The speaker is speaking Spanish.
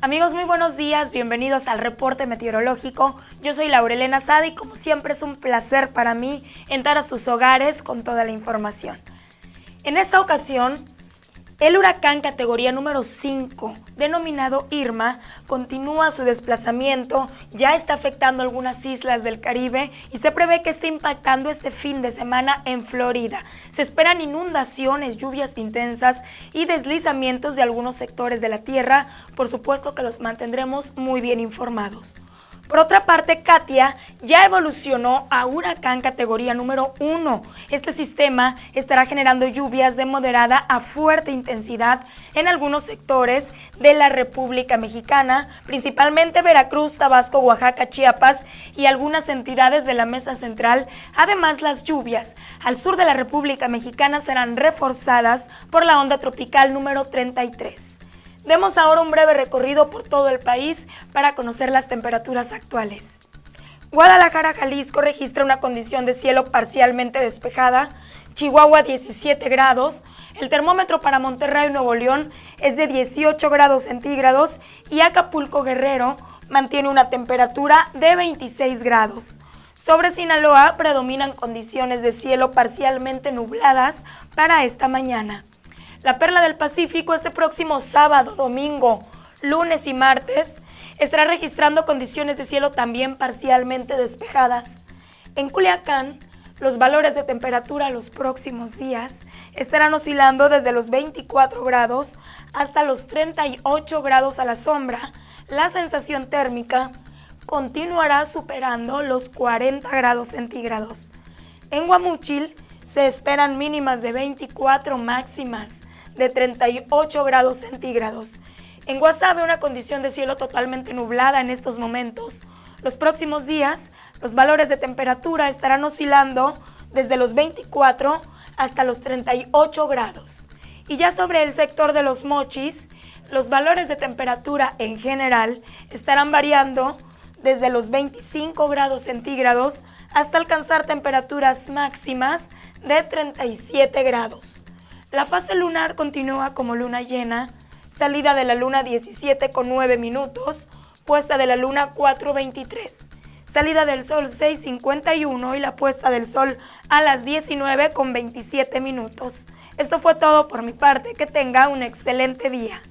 Amigos, muy buenos días, bienvenidos al reporte meteorológico. Yo soy Laurelena Sada y como siempre es un placer para mí entrar a sus hogares con toda la información. En esta ocasión el huracán categoría número 5, denominado Irma, continúa su desplazamiento, ya está afectando algunas islas del Caribe y se prevé que esté impactando este fin de semana en Florida. Se esperan inundaciones, lluvias intensas y deslizamientos de algunos sectores de la tierra. Por supuesto que los mantendremos muy bien informados. Por otra parte, Katia ya evolucionó a huracán categoría número 1. Este sistema estará generando lluvias de moderada a fuerte intensidad en algunos sectores de la República Mexicana, principalmente Veracruz, Tabasco, Oaxaca, Chiapas y algunas entidades de la Mesa Central. Además, las lluvias al sur de la República Mexicana serán reforzadas por la onda tropical número 33. Demos ahora un breve recorrido por todo el país para conocer las temperaturas actuales. Guadalajara, Jalisco registra una condición de cielo parcialmente despejada, Chihuahua 17 grados, el termómetro para Monterrey, Nuevo León es de 18 grados centígrados y Acapulco, Guerrero mantiene una temperatura de 26 grados. Sobre Sinaloa predominan condiciones de cielo parcialmente nubladas para esta mañana. La Perla del Pacífico este próximo sábado, domingo, lunes y martes estará registrando condiciones de cielo también parcialmente despejadas. En Culiacán, los valores de temperatura los próximos días estarán oscilando desde los 24 grados hasta los 38 grados a la sombra. La sensación térmica continuará superando los 40 grados centígrados. En Guamúchil se esperan mínimas de 24 máximas de 38 grados centígrados. En Guasave una condición de cielo totalmente nublada en estos momentos. Los próximos días los valores de temperatura estarán oscilando desde los 24 hasta los 38 grados. Y ya sobre el sector de los mochis, los valores de temperatura en general estarán variando desde los 25 grados centígrados hasta alcanzar temperaturas máximas de 37 grados. La fase lunar continúa como luna llena, salida de la luna 17 con 9 minutos, puesta de la luna 4.23, salida del sol 6.51 y la puesta del sol a las 19 con 27 minutos. Esto fue todo por mi parte, que tenga un excelente día.